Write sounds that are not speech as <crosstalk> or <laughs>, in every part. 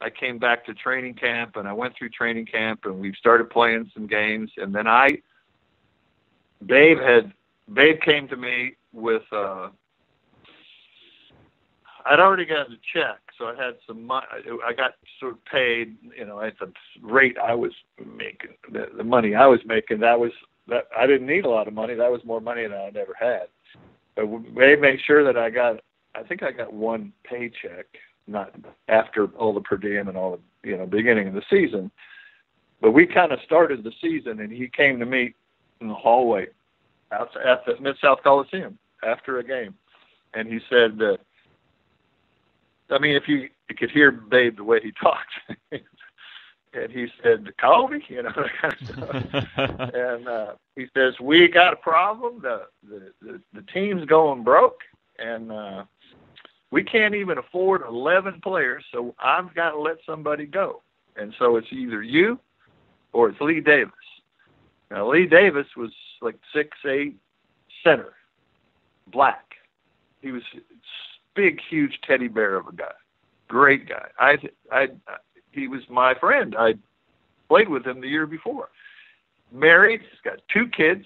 I came back to training camp and I went through training camp and we started playing some games and then I Babe had Babe came to me with uh I'd already gotten a check, so I had some money. I got sort of paid, you know, at the rate I was making, the, the money I was making. That was that I didn't need a lot of money. That was more money than I'd ever had. But they made sure that I got. I think I got one paycheck, not after all the per diem and all the, you know, beginning of the season. But we kind of started the season, and he came to me in the hallway out at the Mid South Coliseum after a game, and he said. Uh, I mean, if you, you could hear Babe the way he talked, <laughs> and he said, "Call me," you know, <laughs> kind of stuff. <laughs> and uh, he says, "We got a problem. The the the, the team's going broke, and uh, we can't even afford 11 players. So I've got to let somebody go. And so it's either you or it's Lee Davis. Now Lee Davis was like six eight center, black. He was big, huge teddy bear of a guy. Great guy. I, I, he was my friend. I played with him the year before. Married, he's got two kids,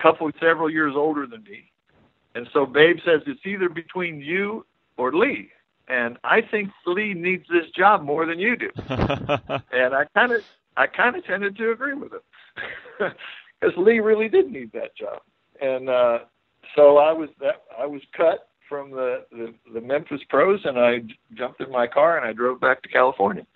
couple several years older than me. And so Babe says it's either between you or Lee. And I think Lee needs this job more than you do. <laughs> and I kind of, I kind of tended to agree with him <laughs> because Lee really did need that job. And uh, so I was that I was cut from the, the the Memphis Pros, and I jumped in my car and I drove back to California.